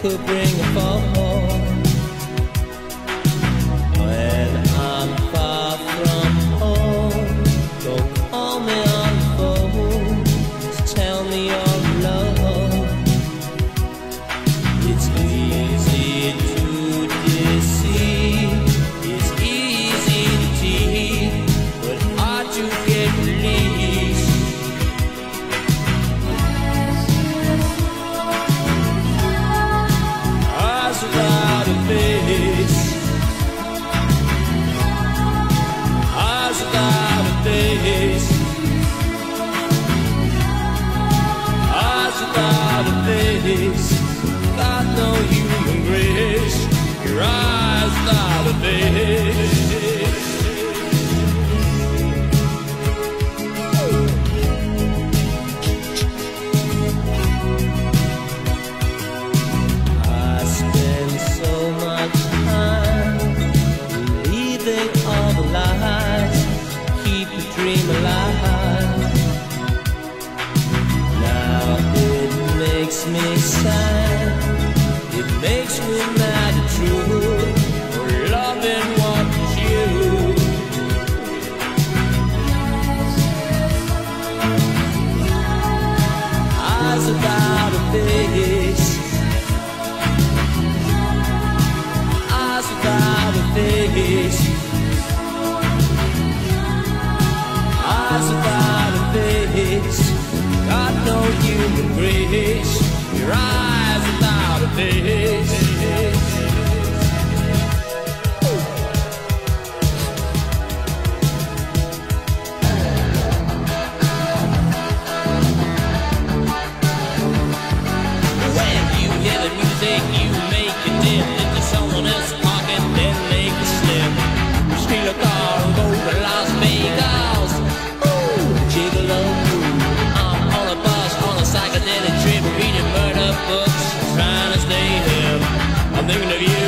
could bring a fall. Face. Got no human grace. Your eyes without a face. It makes me mad at for loving what was you. Eyes without a face. eyes without a face. Eyes without a face. Got no human. Your eyes When you hear the music, you make someone else's pocket, then make it slip. Steal a car and go to Las Thinking of you,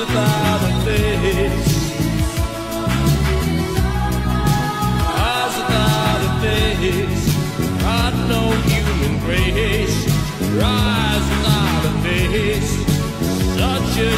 Eyes without a face. Without a face. No human grace. Eyes without a face. Such a